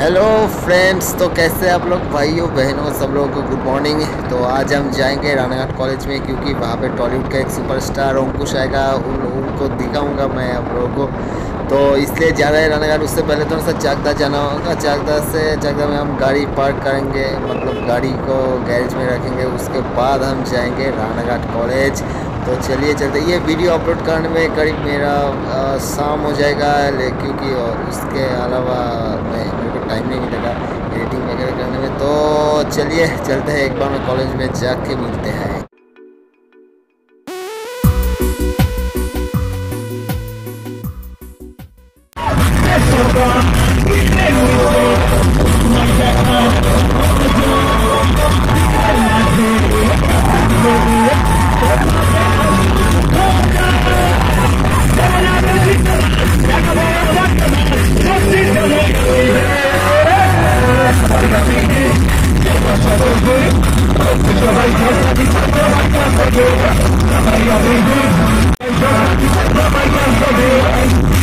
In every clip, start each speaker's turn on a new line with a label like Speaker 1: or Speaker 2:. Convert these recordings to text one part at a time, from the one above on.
Speaker 1: Hello friends तो कैसे आप लोग भाइयों बहनों सब लोगों को गुड मॉर्निंग तो आज हम जाएंगे रानाघाट कॉलेज में क्योंकि वहाँ पे टॉलीवुड का एक सुपरस्टार अंकुश आएगा उन उनको दिखाऊंगा मैं आप लोगों को तो इसलिए जा रहे हैं रानाघाट उससे पहले थोड़ा तो सा चाकदा जाना होगा चाकदा से चाकदा में हम गाड़ी पार्क करेंगे मतलब गाड़ी को गैरेज में रखेंगे उसके बाद हम जाएँगे रानाघाट कॉलेज तो चलिए चलते ये वीडियो अपलोड करने में करीब मेरा शाम हो जाएगा क्योंकि उसके अलावा मैं टाइम नहीं लगा एडिटिंग वगैरह करने में तो चलिए चलते हैं एक बार मैं कॉलेज में जाके मिलते हैं Yeah.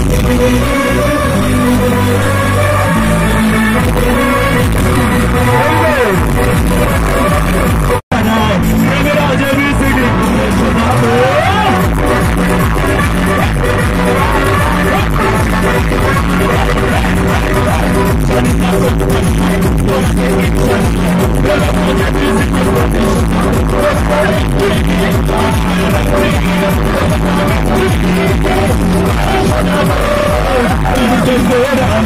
Speaker 2: Thank you. I'm